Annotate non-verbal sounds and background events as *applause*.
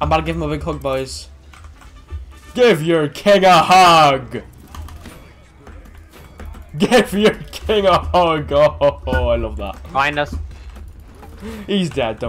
I'm about to give him a big hug, boys. Give your king a hug! Give your king a hug! *laughs* Oh, I love that. Find us. He's dead, though.